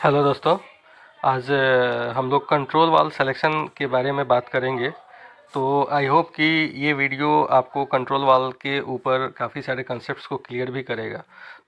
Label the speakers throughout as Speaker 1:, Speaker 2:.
Speaker 1: Hello दोस्तों। आज हम लोग कंट्रोल वाल सिलेक्शन के बारे में बात करेंगे। तो आई होप कि ये वीडियो आपको कंट्रोल वाल के ऊपर काफ़ी सारे कॉन्सेप्ट्स को क्लियर भी करेगा।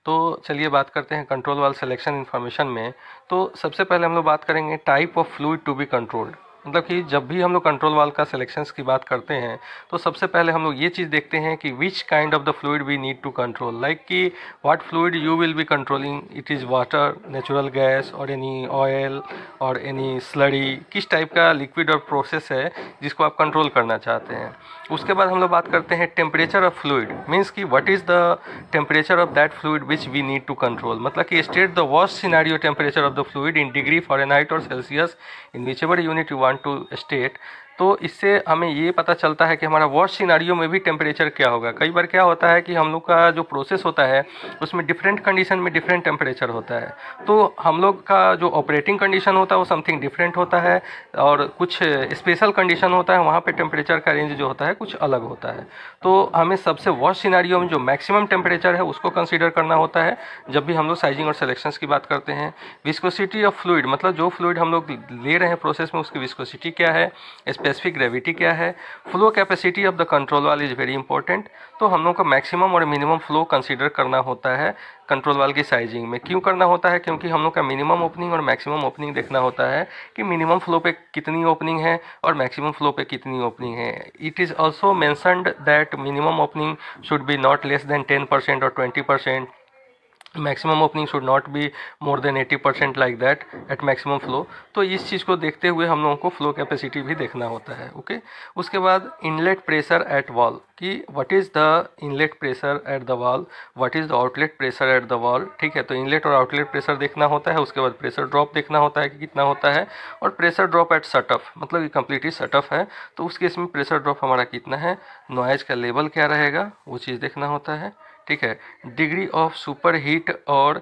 Speaker 1: तो चलिए बात करते हैं कंट्रोल वाल सिलेक्शन इन्फॉर्मेशन में। तो सबसे पहले हम लोग बात करेंगे type of fluid to be controlled मतलब कि जब भी हम लोग कंट्रोल वाल का सिलेक्शंस की बात करते हैं तो सबसे पहले हम लोग ये चीज़ देखते हैं कि which kind of the fluid we need to control like कि what fluid you will be controlling it is water natural gas or any oil or any slurry किस टाइप का लिक्विड और प्रोसेस है जिसको आप कंट्रोल करना चाहते हैं. उसके बाद हम लोग बात करते हैं टेम्परेचर ऑफ़ फ्लूइड मीन्स कि what is the temperature of that fluid which we need to control मतलब कि state the worst scenario temperature of the fluid in degree Fahrenheit or Celsius in whichever unit you want to state तो इससे हमें ये पता चलता है कि हमारा वर्स्ट सिनारियो में भी टेम्परेचर क्या होगा। कई बार क्या होता है कि हम लोग का जो प्रोसेस होता है, उसमें डिफरेंट कंडीशन में डिफरेंट टेम्परेचर होता है। तो हम लोग का जो ऑपरेटिंग कंडीशन होता है, वो समथिंग डिफरेंट होता है और कुछ स्पेशल कंडीशन होता है, वहाँ पर टेम्परेचर का रेंज जो होता है, कुछ अलग होता है। तो हमें सबसे वर्स्ट सिनारियो में जो मैक्सिमम टेम्परेचर है, उसको कंसिडर करना होता है। जब भी हम लोग साइजिंग और सिलेक्शंस की बात करते हैं विस्कोसिटी ऑफ़ फ्लूड मतलब जो फ्लूइड हम लोग ले रहे हैं प्रोसेस में, उसकी विस्कोसिटी क्या है? स्पेसिफिक ग्रेविटी क्या है? Flow capacity of the control valve is very important तो हम लोग को मैक्सिमम और मिनिमम फ्लो कंसीडर करना होता है कंट्रोल वाल की साइजिंग में। क्यों करना होता है? क्योंकि हम लोग का मिनिमम ओपनिंग और मैक्सिमम ओपनिंग देखना होता है कि मिनिमम फ्लो पे कितनी ओपनिंग है और मैक्सिमम फ्लो पे कितनी ओपनिंग है। It is also mentioned that minimum opening should be not less than ten percent और twenty percent maximum opening should not be more than 80 percent like that at maximum flow तो इस चीज़ को देखते हुए हम लोगों को फ्लो कैपेसिटी भी देखना होता है ओके okay? उसके बाद इनलेट प्रेशर एट वॉल कि what is the inlet pressure at the valve what is the outlet pressure at the valve ठीक है तो इनलेट और आउटलेट प्रेशर देखना होता है, उसके बाद प्रेशर ड्रॉप देखना होता है कि कितना होता है और pressure drop at shut off मतलब ये कम्प्लीटली सट ऑफ़ है। तो उस केस में प्रेशर ड्रॉप हमारा कितना है? नॉइज़ का लेवल क्या रहेगा? वो चीज़ देखना होता है। ठीक है? डिग्री ऑफ़ सुपर हीट और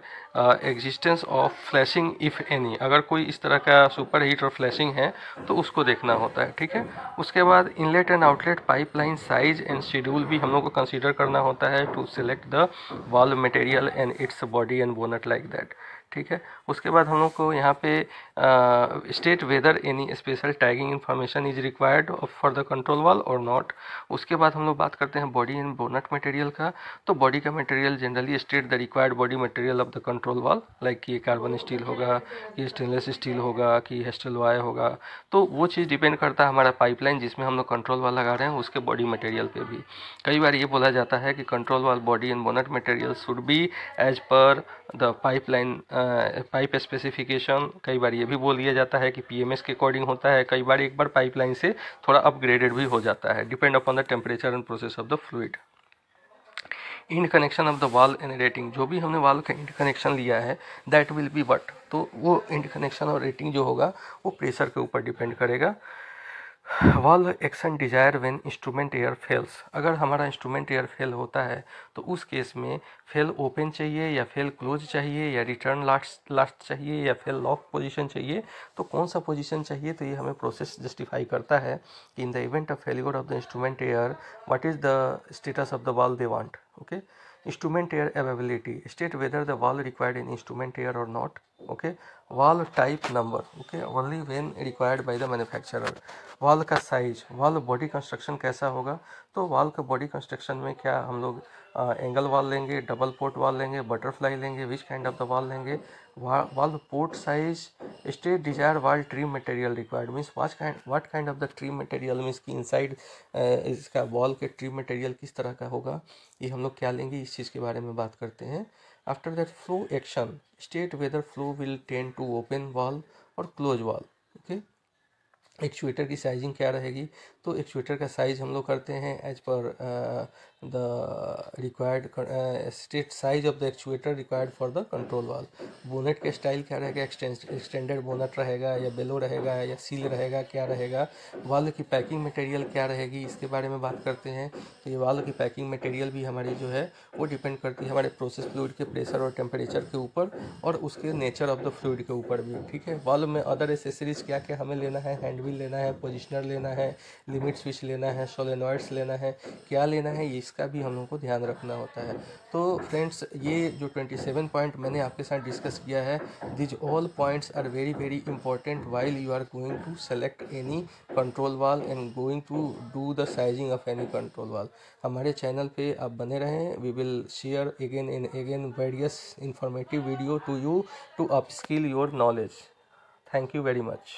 Speaker 1: existence of flashing if any अगर कोई इस तरह का सुपर हीट और फ्लैशिंग है तो उसको देखना होता है, ठीक है? उसके बाद inlet and outlet pipeline size and schedule भी हम लोग को कंसिडर करना होता है to select the valve material and its body and bonnet like that ठीक है? उसके बाद हम लोग को यहाँ पे state whether any special tagging information is required for the control valve or not उसके बाद हम लोग बात करते हैं बॉडी एंड बोनट मटेरियल का। तो बॉडी का material generally state the required body material of the control valve like कि कार्बन स्टील होगा कि स्टेनलेस स्टील होगा, कि हेस्टल वायर होगा। तो वो चीज़ डिपेंड करता है हमारा पाइपलाइन जिसमें हम लोग कंट्रोल वाल लगा रहे हैं, उसके बॉडी मटेरियल पे भी। कई बार ये बोला जाता है कि control valve body and bonnet material should be as per the pipeline pipe specification कई बार ये भी बोल दिया जाता है कि पीएमएस के अकॉर्डिंग होता है। कई बार एक बार पाइपलाइन से थोड़ा अपग्रेडेड भी हो जाता है। Depend upon the temperature and process of the fluid end connection of the valve and rating जो भी हमने वाल का इंड कनेक्शन लिया है दैट विल बी वट तो वो इंड कनेक्शन और रेटिंग जो होगा, वो प्रेशर के ऊपर डिपेंड करेगा। Valve action desire when instrument air fails अगर हमारा इंस्ट्रूमेंट एयर फेल होता है तो उस केस में फेल ओपन चाहिए या फेल क्लोज चाहिए या रिटर्न लास्ट लास्ट चाहिए या फेल लॉक पोजीशन चाहिए तो कौन सा पोजीशन चाहिए? तो ये हमें प्रोसेस जस्टिफाई करता है कि in the event of failure of the instrument air what is the status of the valve they want okay instrument air availability state whether the valve required in instrument air or not okay valve type number okay only when required by the manufacture valve का size वाल body construction कैसा होगा? तो वाल का body construction में क्या हम लोग एंगल वाल लेंगे डबल पोर्ट वाल लेंगे बटरफ्लाई लेंगे विच काइंड ऑफ़ द वाल लेंगे? Valve port size state desired valve trim material required means what kind what kind of the trim material means कि inside इसका वॉल के ट्रिम मटेरियल किस तरह का होगा, ये हम लोग क्या लेंगे, इस चीज़ के बारे में बात करते हैं। After that flow action state whether flow will tend to open valve or close valve okay actuator की साइजिंग क्या रहेगी? तो एक्चुएटर का साइज़ हम लोग करते हैं as per the required state size of the actuator required for the control valve bonnet का स्टाइल क्या रहेगा? एक्सटेंडेड बोनेट रहेगा या बेलो रहेगा या सील रहेगा? क्या रहेगा? वाल की पैकिंग मटेरियल क्या रहेगी? इसके बारे में बात करते हैं। तो ये वाल की पैकिंग मटेरियल भी हमारी जो है, वो डिपेंड करती है हमारे प्रोसेस फ्लूइड के प्रेशर और टेम्परेचर के ऊपर और उसके नेचर ऑफ़ द फ्लूइड के ऊपर भी। ठीक है? वाल में अदर एसेसरीज क्या क्या हमें लेना है? हैंड व्हील लेना है पोजिशनर लेना है लिमिट स्विच लेना है सोलेनॉइड्स लेना है। क्या लेना है? ये इसका भी हम लोगों को ध्यान रखना होता है। तो फ्रेंड्स, ये जो 27 पॉइंट मैंने आपके साथ डिस्कस किया है these all points are very very important while you are going to select any control valve and going to do the sizing of any control valve हमारे चैनल पे आप बने रहें। We will share again and again various informative video to you to upskill your knowledge thank you very much